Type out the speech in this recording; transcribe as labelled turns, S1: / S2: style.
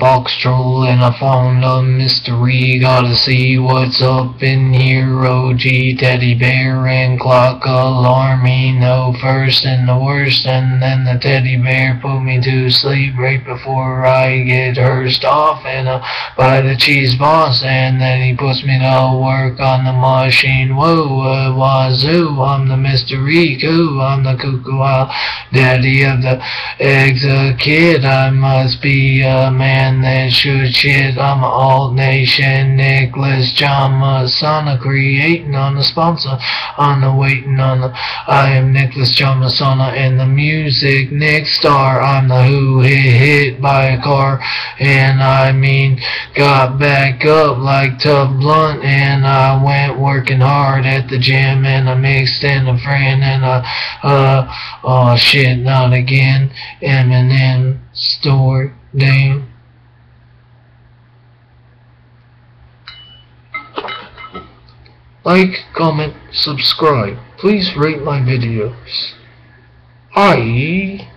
S1: box troll and I found a mystery. Gotta see what's up in here. OG teddy bear and clock alarm. Me know first and the worst, and then the teddy bear put me to sleep right before I get hurst off and uh, by the cheese boss. And then he puts me to work on the machine. Whoa, uh, wazoo! I'm the mystery coo. I'm the cuckoo owl, daddy of the eggs a kid. I must be a man that should shit. I'm a alt nation, Nicholas John Messana, creating on the sponsor, on the waiting on the. I am Nicholas John Messana and the music Nick Star. I'm the who hit hit by a car, and I mean got back up like Tub Blunt, and I went working hard at the gym, and I mixed in a friend, and I uh oh shit, not again. Eminem store damn. Like, comment, subscribe. Please rate my videos. Hi.